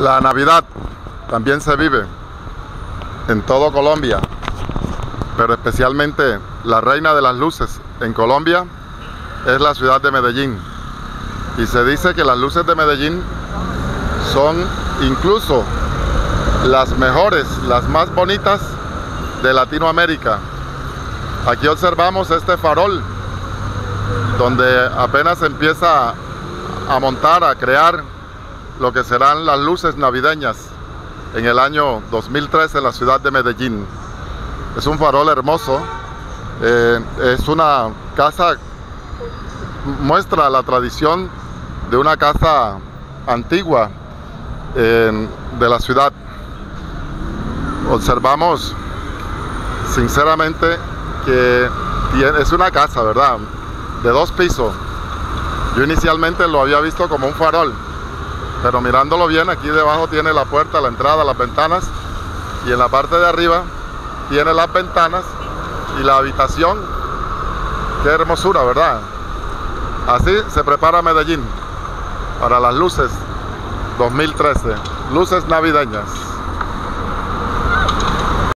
La Navidad también se vive en todo Colombia, pero especialmente la reina de las luces en Colombia es la ciudad de Medellín. Y se dice que las luces de Medellín son incluso las mejores, las más bonitas de Latinoamérica. Aquí observamos este farol donde apenas empieza a montar, a crear lo que serán las luces navideñas en el año 2013 en la ciudad de Medellín. Es un farol hermoso, eh, es una casa, muestra la tradición de una casa antigua de la ciudad. Observamos sinceramente que es una casa, ¿verdad? De dos pisos. Yo inicialmente lo había visto como un farol, pero mirándolo bien, aquí debajo tiene la puerta, la entrada, las ventanas, y en la parte de arriba tiene las ventanas y la habitación. Qué hermosura, ¿verdad? Así se prepara Medellín para las luces 2013, luces navideñas.